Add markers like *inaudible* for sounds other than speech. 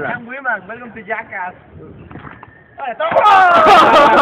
Dạ, dạ. Không quý mà, mấy công cả. Ôi, *laughs*